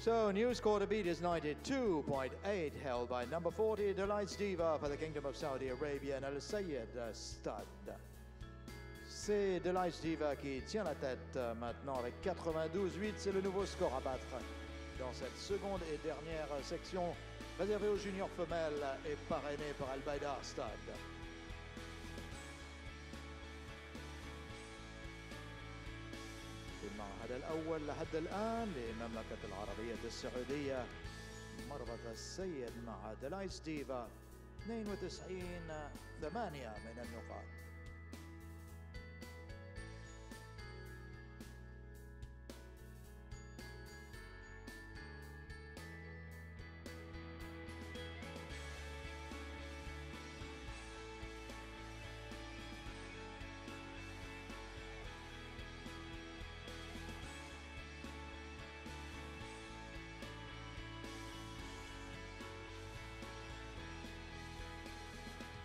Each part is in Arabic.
So, new score to beat is 92.8, held by number 40, Delights Diva for the Kingdom of Saudi Arabia and Al Sayed Stade. C'est Delights Diva qui tient la tête euh, maintenant avec 92-8. C'est le nouveau score à battre dans cette seconde et dernière section réservée aux juniors femelles et parrainée par Al Baïda Stade. المعهد الأول لحد الآن للمملكة العربية السعودية مربط السيد مع دلايس ديفا 92 ثمانية من النقاط.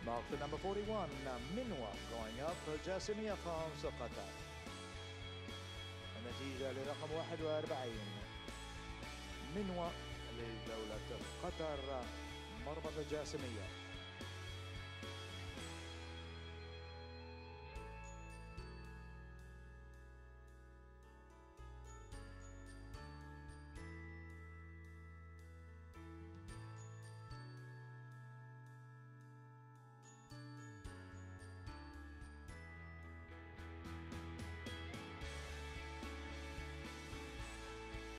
Mark for number 41, Minwa going up جاسمية خامس قطر. النتيجة لرقم 41 منوى لدولة قطر مربط جاسمية.